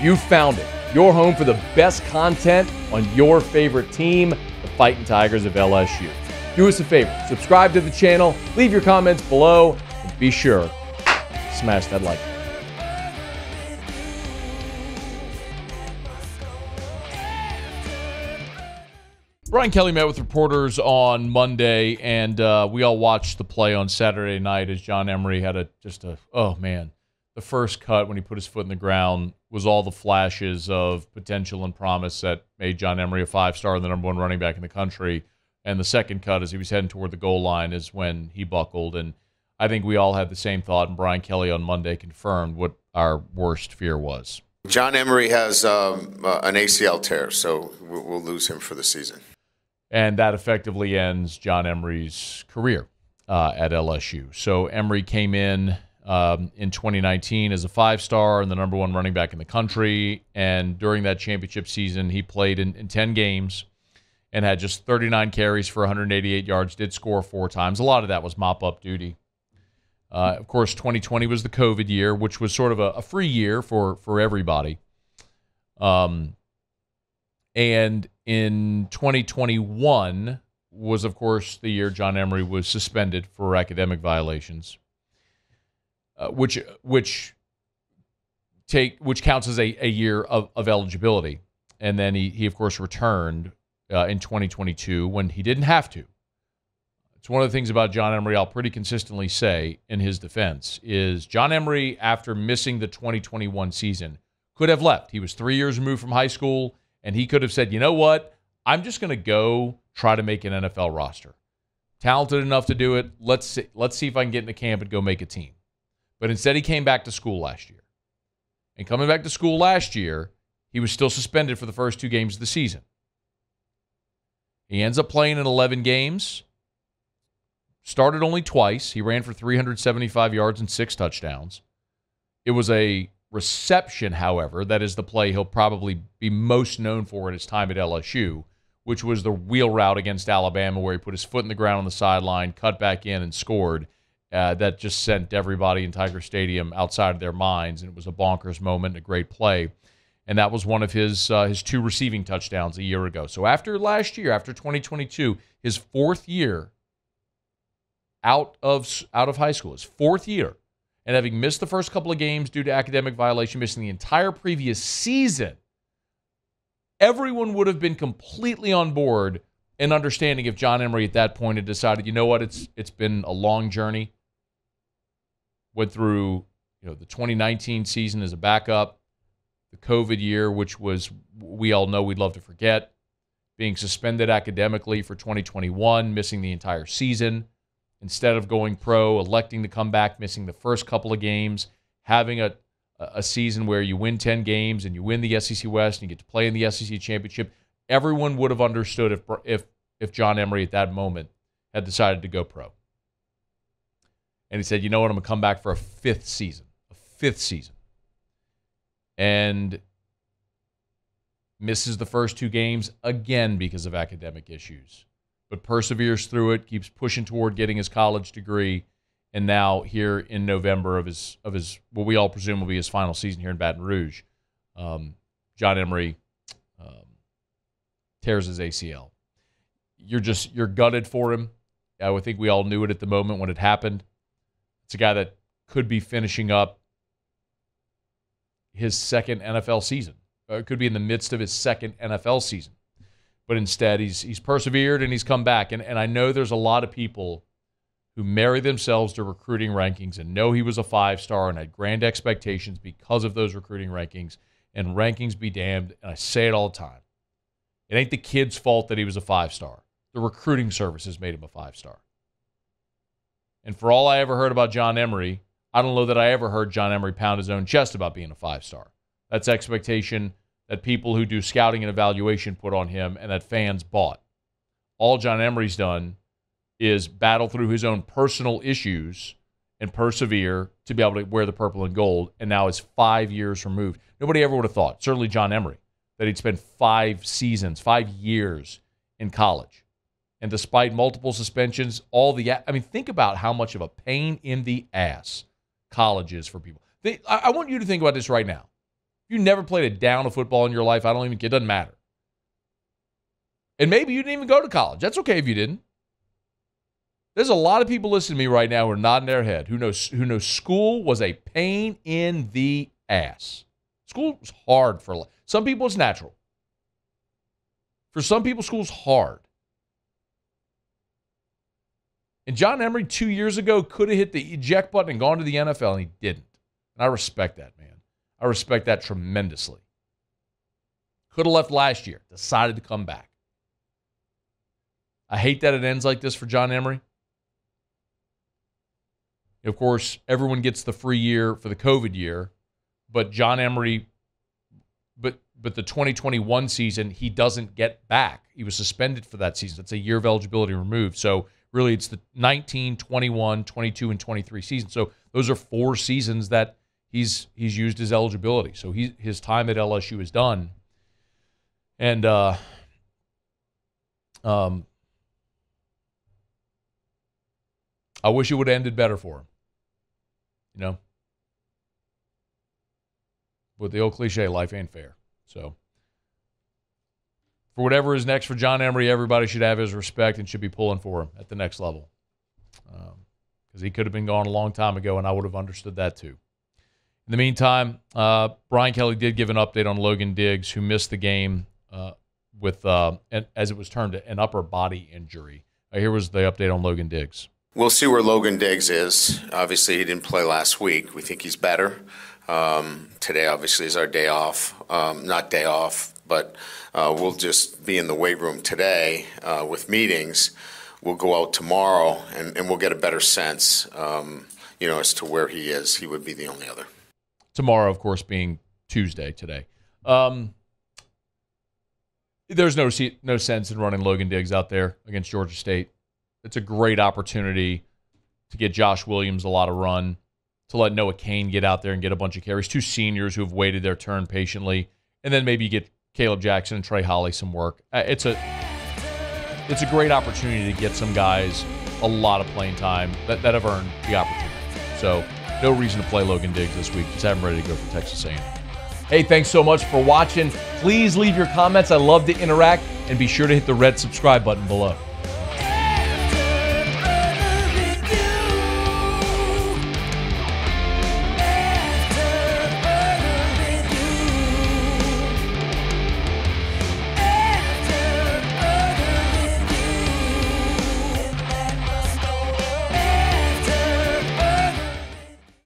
You found it. Your home for the best content on your favorite team, the Fighting Tigers of LSU. Do us a favor, subscribe to the channel, leave your comments below, and be sure smash that like. Brian Kelly met with reporters on Monday, and uh, we all watched the play on Saturday night as John Emery had a just a oh man, the first cut when he put his foot in the ground was all the flashes of potential and promise that made John Emery a five star and the number one running back in the country. And the second cut, as he was heading toward the goal line, is when he buckled. And I think we all had the same thought. And Brian Kelly on Monday confirmed what our worst fear was. John Emery has um, uh, an ACL tear, so we'll, lose him for the season and that effectively ends John Emery's career uh, at LSU. So Emery came in um, in 2019 as a five star and the number one running back in the country. And during that championship season, he played in, in 10 games and had just 39 carries for 188 yards, did score four times. A lot of that was mop up duty. Uh, of course, 2020 was the COVID year, which was sort of a, a free year for, for everybody. Um, and in 2021 was, of course, the year John Emery was suspended for academic violations, uh, which which take which counts as a, a year of, of eligibility. And then he, he of course returned uh, in 2022 when he didn't have to. It's one of the things about John Emery I'll pretty consistently say in his defense is John Emery, after missing the 2021 season, could have left. He was three years removed from high school and he could have said, you know what? I'm just going to go try to make an NFL roster. Talented enough to do it. Let's see, let's see if I can get into camp and go make a team. But instead, he came back to school last year. And coming back to school last year, he was still suspended for the first two games of the season. He ends up playing in 11 games. Started only twice. He ran for 375 yards and six touchdowns. It was a reception, however, that is the play he'll probably be most known for in his time at LSU, which was the wheel route against Alabama, where he put his foot in the ground on the sideline, cut back in, and scored. Uh, that just sent everybody in Tiger Stadium outside of their minds, and it was a bonkers moment, a great play. And that was one of his uh, his two receiving touchdowns a year ago. So after last year, after 2022, his fourth year out of out of high school, his fourth year, and having missed the first couple of games due to academic violation, missing the entire previous season, everyone would have been completely on board and understanding if John Emery at that point had decided, you know what, it's it's been a long journey. Went through, you know, the 2019 season as a backup, the COVID year, which was we all know we'd love to forget, being suspended academically for 2021, missing the entire season instead of going pro, electing to come back, missing the first couple of games, having a a season where you win 10 games and you win the SEC West and you get to play in the SEC championship, everyone would have understood if if if John Emery at that moment had decided to go pro. And he said, "You know what? I'm going to come back for a fifth season, a fifth season." And misses the first two games again because of academic issues but perseveres through it, keeps pushing toward getting his college degree, and now here in November of his of his what we all presume will be his final season here in Baton Rouge, um, John Emery um, tears his ACL. You're just you're gutted for him. I think we all knew it at the moment when it happened. It's a guy that could be finishing up his second NFL season. Uh, it could be in the midst of his second NFL season but instead he's he's persevered and he's come back. And and I know there's a lot of people who marry themselves to recruiting rankings and know he was a five star and had grand expectations because of those recruiting rankings. And rankings be damned. And I say it all the time. It ain't the kid's fault that he was a five star. The recruiting services made him a five star. And for all I ever heard about John Emery, I don't know that I ever heard John Emery pound his own chest about being a five star. That's expectation that people who do scouting and evaluation put on him and that fans bought. All John Emery's done is battle through his own personal issues and persevere to be able to wear the purple and gold. And now it's five years removed. Nobody ever would have thought, certainly John Emery, that he'd spend five seasons, five years in college. And despite multiple suspensions, all the, I mean, think about how much of a pain in the ass college is for people. They, I, I want you to think about this right now. You never played a down of football in your life, I don't even, it doesn't matter. And maybe you didn't even go to college. That's okay if you didn't. There's a lot of people listening to me right now who are nodding their head, who knows who knows school was a pain in the ass. School was hard for some people. It's natural. For some people, school's hard. And John Emery two years ago could have hit the eject button and gone to the NFL, and he didn't. And I respect that, man. I respect that tremendously. Could have left last year, decided to come back. I hate that it ends like this for John Emery. Of course, everyone gets the free year for the COVID year, but John Emery, but but the 2021 season he doesn't get back. He was suspended for that season. It's a year of eligibility removed. So really, it's the 19, 21, 22, and 23 season. So those are four seasons that he's he's used his eligibility. So he his time at LSU is done. And uh, um, I wish it would have ended better for him. You know? But the old cliche, life ain't fair. So, for whatever is next for John Emery, everybody should have his respect and should be pulling for him at the next level. Because um, he could have been gone a long time ago, and I would have understood that too. In the meantime, uh, Brian Kelly did give an update on Logan Diggs, who missed the game uh, with, uh, an, as it was termed, an upper body injury. Uh, here was the update on Logan Diggs. We'll see where Logan Diggs is. Obviously, he didn't play last week. We think he's better. Um, today, obviously, is our day off. Um, not day off, but uh, we'll just be in the weight room today uh, with meetings. We'll go out tomorrow, and, and we'll get a better sense, um, you know, as to where he is. He would be the only other. Tomorrow, of course, being Tuesday today. Um, there's no no sense in running Logan Diggs out there against Georgia State it's a great opportunity to get Josh Williams a lot of run, to let Noah Cain get out there and get a bunch of carries. Two seniors who have waited their turn patiently, and then maybe get Caleb Jackson and Trey Holly some work. Uh, it's a it's a great opportunity to get some guys a lot of playing time that, that have earned the opportunity. So no reason to play Logan Diggs this week. Just have him ready to go for Texas A&M. Hey, thanks so much for watching. Please leave your comments. I love to interact, and be sure to hit the red subscribe button below.